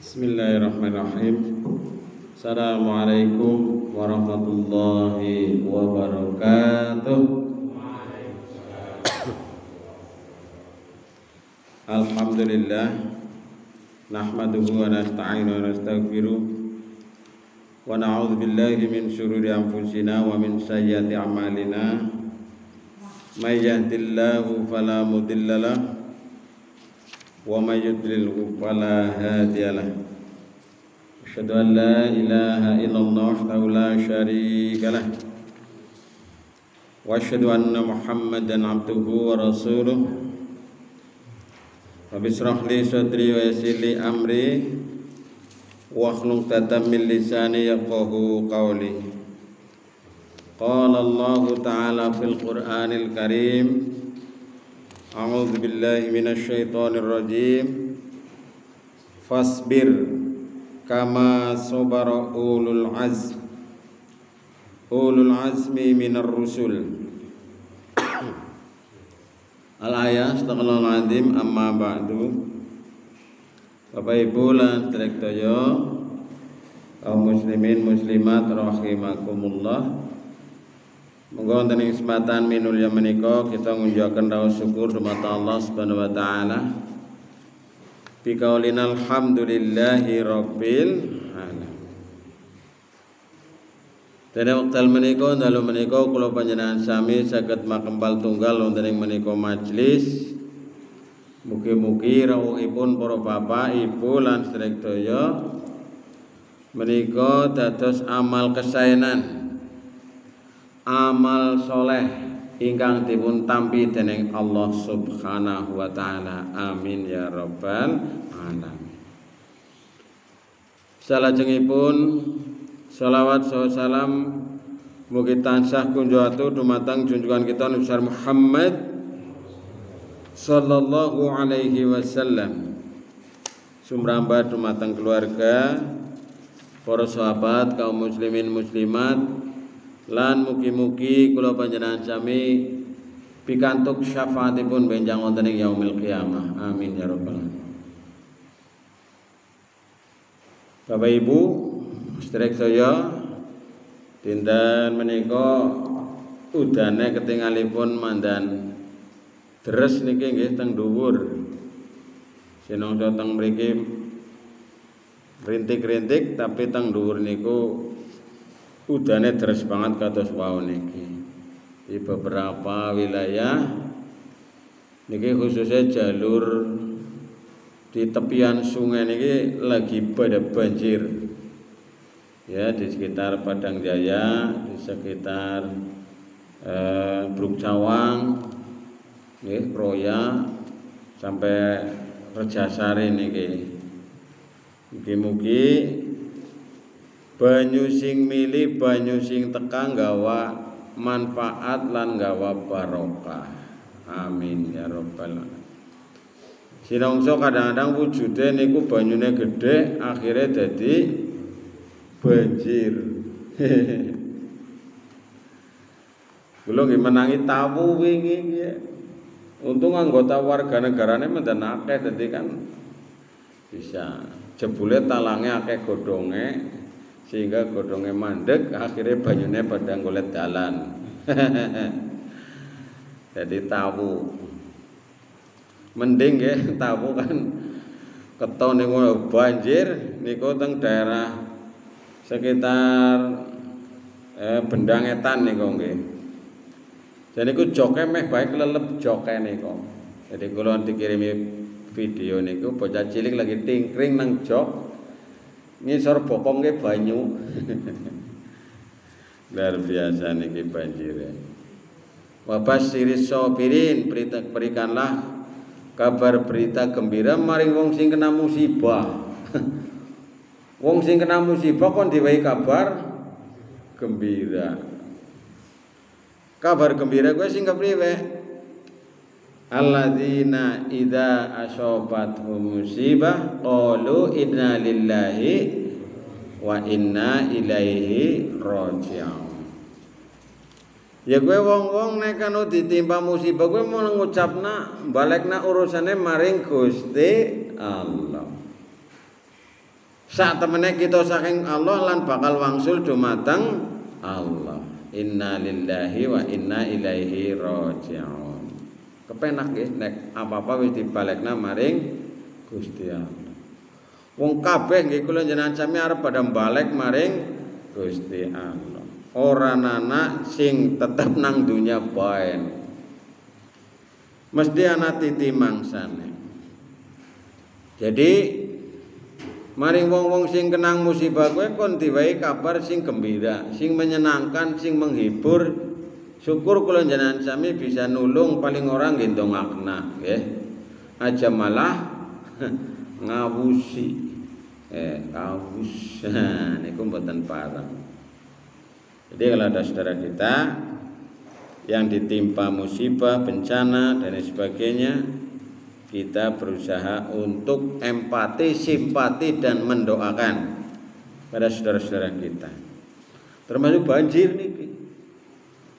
Bismillahirrahmanirrahim. Assalamualaikum warahmatullahi wabarakatuh. Alhamdulillah nahmaduhu wa nasta'inu wa nastaghfiruh wa na'udzu billahi min syururi anfusina wa min sayyiati a'malina may yahdihillahu fala may yudlilhu fala hadiya lahu أشهد أن لا إله إلا الله وحده لا شريك له. وأشهد أن محمدا عبده ورسوله. رب اشرح لي صدري ويسر لي أمري. واخلق من لساني يفقهوا قولي. قال الله تعالى في القرآن الكريم أعوذ بالله من الشيطان الرجيم فاصبر kama sabara ulul azm ulul azmi minar rusul al ayat astagfirullah azim amma ba'du Bapak Ibu lan trektoyo kaum muslimin muslimat rahimakumullah Moga wonten ing kesempatan minul ya menika kita ngunjukaken rawuh syukur dumateng Allah Subhanahu wa taala Bikaulina alhamdulillahi rabbil alamin. Dene wekdal menika dalu menika kula panjenengan sami saged makembal tunggal wonten ing menika majelis. Mugi-mugi rawuhipun para bapak, ibu lan sedherek menika dados amal kesaenan. Amal soleh ingkang dipun tampi dening Allah Subhanahu wa taala. Amin ya rabbal alamin. Salajengipun selawat salam mugi tansah kunjungatu dumateng junjungan kita Nabi Muhammad sallallahu alaihi wasallam. Sumrambah dumateng keluarga, para sahabat, kaum muslimin muslimat, lan mugi-mugi kula panjenengan sami pikantuk syafaatipun benjang wonten ing yaumil qiyamah. Amin ya rabbal alamin. Bapak Ibu, sedherek saya dinten menika udane ketingalipun mandan deres niki nggih teng dhuwur. Sinangsa teng mriki rintik-rintik tapi teng dhuwur niku udane deres banget kados wau niki di beberapa wilayah niki khususnya jalur di tepian sungai niki lagi pada banjir. Ya di sekitar Padang Jaya di sekitar eh, Bruk Cawang nih Kroya sampai Rejasari niki. Mugi-mugi banyu sing mili banyu sing tekang gawa manfaat lan gawa barokah. Amin ya rabbal alamin. Sinongso kadang-kadang wujudnya niku banyune gede akhirnya jadi banjir. Kulo nggih menangi tamu wingi. Untung anggota warga negaranya menten akeh dadi kan bisa jebule talange akeh godhonge sehingga godongnya mandek akhirnya banyunya pada ngolet dalan. Jadi tahu. Mending ya tahu kan. Keton niku banjir niku teng daerah sekitar eh, bendang etan niku nggih. Jadi niku joke meh baik lelep joke niku. Jadi kalau dikirimi video niku bocah cilik lagi tingkring nang jok ngisor bokongnya banyu. Luar biasa niki banjir ya. Wabas siris sopirin berikanlah kabar berita gembira maring wong sing kena musibah. Wong sing kena musibah kon diwai kabar gembira. Kabar gembira gue sing kepriwe alladzina idza asabatuhum musibah qalu inna lillahi wa inna ilaihi raji'un Ya gue wong-wong nek kanu ditimpa musibah gue mau ngucapna balekna urusane maring Gusti Allah. Saat temene kita saking Allah lan bakal wangsul dumateng Allah. Inna lillahi wa inna ilaihi raji'un. Kepenak nggih nek apa-apa wis dibalekna maring Gusti Allah. Wong kabeh nggih kula jenengan sami arep pada balik maring Gusti Allah. Ora anak sing tetep nang dunya bae. Mesti ana titi mangsane. Jadi Maring wong-wong sing kenang musibah kowe kon kabar sing gembira, sing menyenangkan, sing menghibur. Syukur kula jenengan sami bisa nulung paling orang gendong akna, nggih. Aja malah ngawusi. Eh, ngawus. niku mboten parang. Jadi kalau ada saudara kita yang ditimpa musibah, bencana dan sebagainya, kita berusaha untuk empati, simpati dan mendoakan pada saudara-saudara kita. Termasuk banjir nih.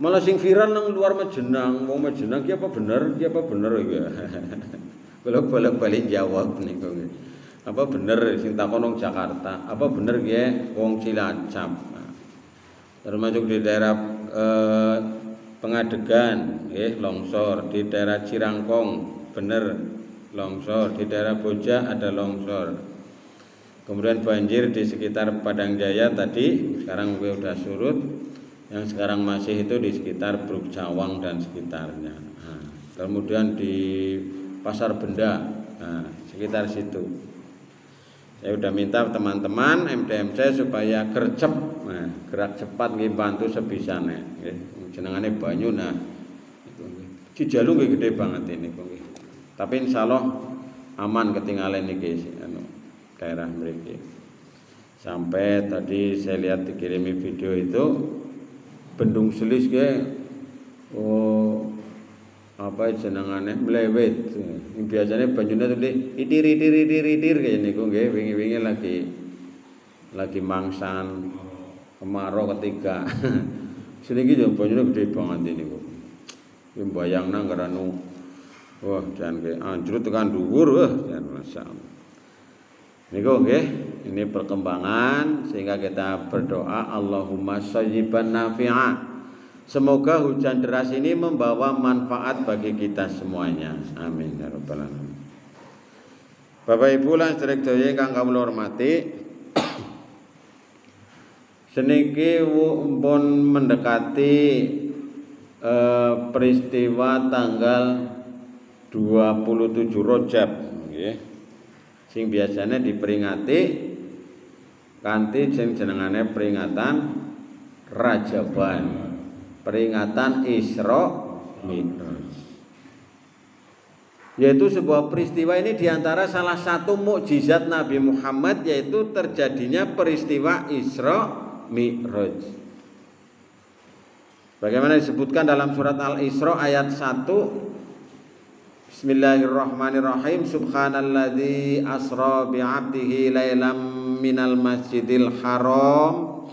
Malah sing viral nang luar Majenang, mau Majenang ki apa bener, ki apa bener ya. Bolak-balik balik jawab nih. Apa bener sing takon wong Jakarta, apa bener ya wong Cilacap. termasuk di daerah eh, Pengadegan, eh, longsor di daerah Cirangkong, bener longsor di daerah Boja ada longsor kemudian banjir di sekitar Padang Jaya tadi sekarang gue udah surut yang sekarang masih itu di sekitar Bruk Cawang dan sekitarnya. Nah, kemudian di Pasar Benda. Nah, sekitar situ. Saya udah minta teman-teman MDMC supaya gercep. Nah, gerak cepat nggih bantu sebisanya nggih. Jenengane banyu nah. Cijalung gede banget ini kok tapi insya Allah aman ketinggalan nih anu, daerah mereka. Sampai tadi saya lihat dikirimi video itu bendung selis ke oh apa jenengane mlewet. Sing biasane banyune tuli itir itir itir itir kaya niku nggih wingi-wingi lagi lagi mangsan kemarau ketiga. Sini yo banyune gede banget niku. kok bayangna karanu wah jangan kayak anjrut tekan dhuwur wah jan masalah Niku nggih, ini perkembangan sehingga kita berdoa Allahumma sayyiban nafi'a. Semoga hujan deras ini membawa manfaat bagi kita semuanya. Amin ya rabbal alamin. Bapak Ibu lan sedherek ingkang kawula hormati, seniki pun mendekati eh, peristiwa tanggal 27 Rojab nggih. Sing biasanya diperingati kanthi sing jenengane peringatan Rajaban. Peringatan Isra Mi'raj. Yaitu sebuah peristiwa ini di antara salah satu mukjizat Nabi Muhammad yaitu terjadinya peristiwa Isra Mi'raj. Bagaimana disebutkan dalam surat Al-Isra ayat 1 Bismillahirrahmanirrahim. Subhanalladzi asra bi'abdihi laylam minal masjidil haram.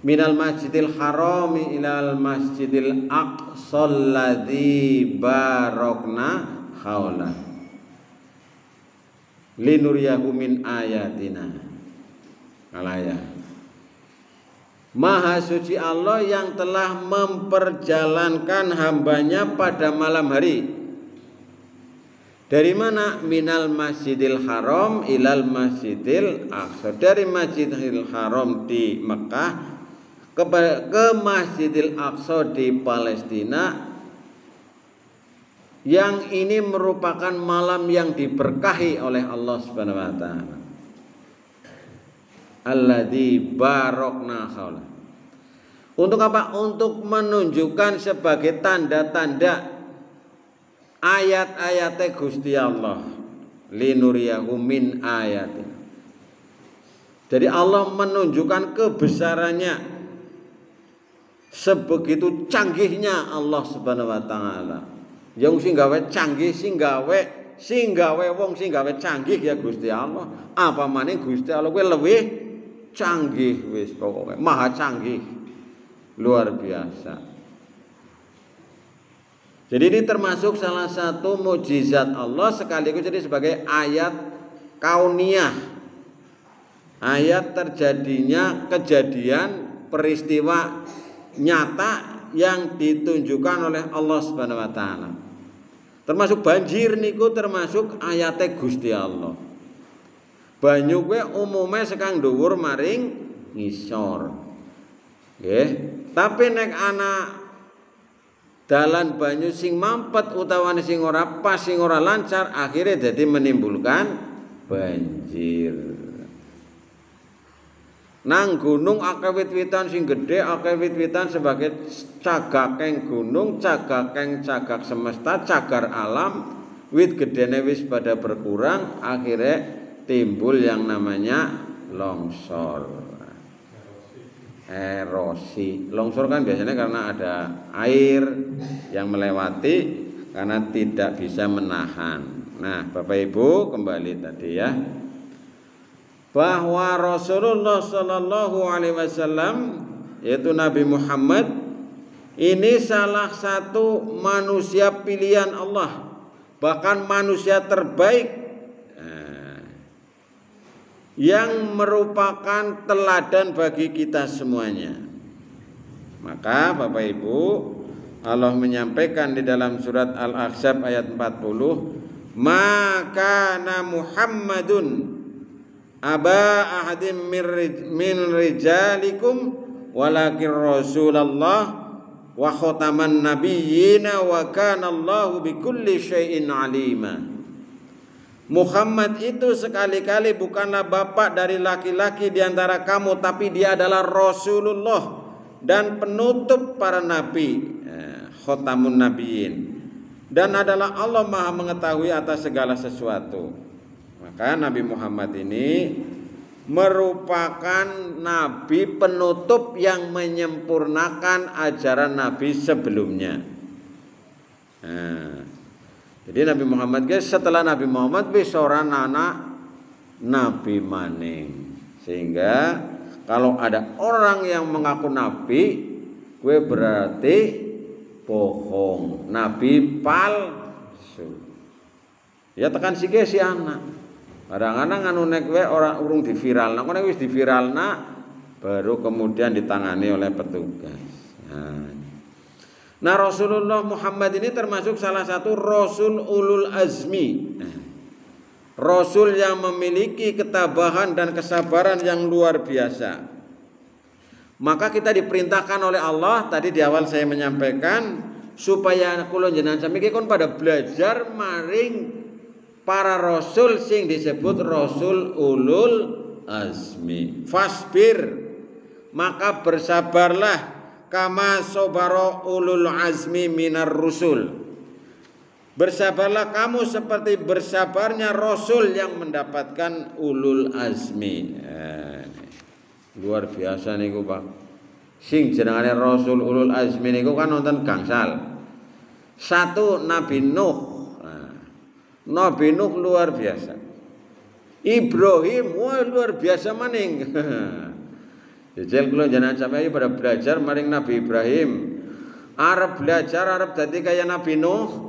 Minal masjidil haram ilal masjidil aqsa alladzi barokna haula. Linuriyahu min ayatina. Alaya Maha suci Allah yang telah memperjalankan hambanya pada malam hari dari mana? Minal Masjidil Haram ilal Masjidil Aqsa. Dari Masjidil Haram di Mekah ke, ke Masjidil Aqsa di Palestina yang ini merupakan malam yang diberkahi oleh Allah Subhanahu wa taala. Alladzi barokna haula. Untuk apa? Untuk menunjukkan sebagai tanda-tanda ayat-ayat Gusti Allah. Linuriyahu min jadi Allah menunjukkan kebesarannya. Sebegitu canggihnya Allah Subhanahu wa taala. Yang sing gawe canggih sing gawe sing gawe wong sing gawe canggih ya Gusti Allah. Apa maning Gusti Allah kuwi luwih canggih wis pokoknya maha canggih. Luar biasa jadi ini termasuk salah satu mukjizat Allah sekaligus jadi sebagai ayat kauniyah ayat terjadinya kejadian peristiwa nyata yang ditunjukkan oleh Allah Subhanahu wa taala. Termasuk banjir niku termasuk ayatnya Gusti Allah. Banyu kuwi umume sekang dhuwur maring ngisor. Nggih. Tapi nek anak dalan banyu sing mampet utawane sing ora pas sing ora lancar akhirnya jadi menimbulkan banjir. Nang gunung akeh wit-witan sing gedhe, akeh wit-witan sebagai cagakeng gunung, cagakeng cagak semesta, cagar alam. Wit gedene wis pada berkurang, akhirnya timbul yang namanya longsor. Erosi. Longsor kan biasanya karena ada air yang melewati karena tidak bisa menahan. Nah, Bapak Ibu kembali tadi ya. Bahwa Rasulullah Shallallahu Alaihi Wasallam yaitu Nabi Muhammad ini salah satu manusia pilihan Allah bahkan manusia terbaik. Eh, yang merupakan teladan bagi kita semuanya. Maka Bapak Ibu Allah menyampaikan di dalam surat Al-Ahzab ayat 40 maka Muhammadun aba ahadim min rijalikum walakin rasulullah wa khataman nabiyyina wa kana Allahu bikulli syai'in alima. Muhammad itu sekali-kali bukanlah bapak dari laki-laki di antara kamu tapi dia adalah Rasulullah dan penutup para nabi khotamun nabiyyin dan adalah Allah Maha mengetahui atas segala sesuatu maka Nabi Muhammad ini merupakan nabi penutup yang menyempurnakan ajaran nabi sebelumnya. Nah, jadi Nabi Muhammad guys setelah Nabi Muhammad wis seorang anak nabi maning. Sehingga kalau ada orang yang mengaku nabi, gue berarti bohong, nabi palsu. Ya tekan si si anak. Kadang-kadang anu nek wae ora urung diviralna, kok nek wis diviralna baru kemudian ditangani oleh petugas. Nah. nah, Rasulullah Muhammad ini termasuk salah satu rasul ulul azmi. Nah, rasul yang memiliki ketabahan dan kesabaran yang luar biasa. Maka kita diperintahkan oleh Allah tadi di awal saya menyampaikan supaya kula jenengan sami kon pada belajar maring para rasul sing disebut rasul ulul azmi. Fasbir. Maka bersabarlah kama sobaro ulul azmi minar rusul. Bersabarlah kamu seperti bersabarnya rasul yang mendapatkan ulul azmi. Eh, luar biasa nih pak sing jenengane rasul ulul azmi niku kan nonton gangsal satu Nabi Nuh Nabi Nuh luar biasa. Ibrahim wah luar biasa maning. Jajal kula jangan sampai pada belajar maring Nabi Ibrahim. Arab belajar Arab tadi kayak Nabi Nuh.